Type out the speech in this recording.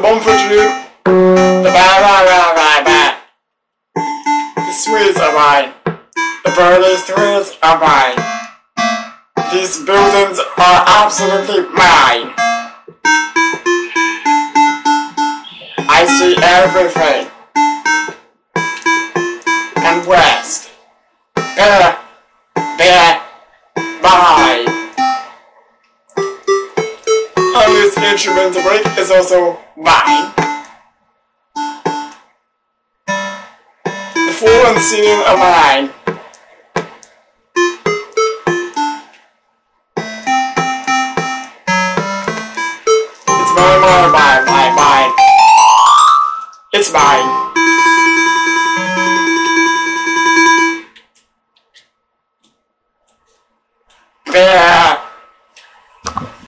home for you. The ba ba ba ba. The sweets are mine. The birthday sweets are mine. These buildings are absolutely mine. I see everything. And west. Bear, bear, This instrument break is also mine. The floor and ceiling are mine. It's mine, mine, mine, mine, mine. It's mine. Bear,